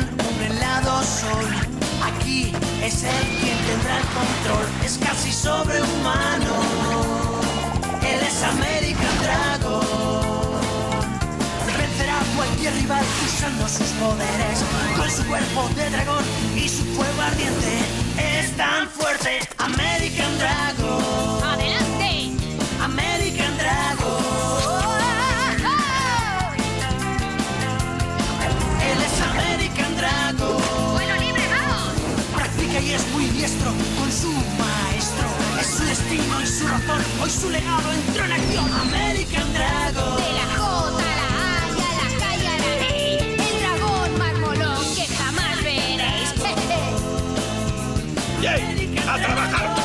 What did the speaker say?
un helado sol. Aquí es él quien tendrá el control, es casi sobrehumano. Él es American Dragon. Vencerá cualquier rival usando sus poderes. Con su cuerpo de dragón y su fuego es muy diestro con su maestro. Es su destino y su razón. Hoy su legado entró en acción. American Dragon. De la J a la A y a la K a la N. El dragón marmolón que jamás veréis. ¡Yay! ¡A trabajar!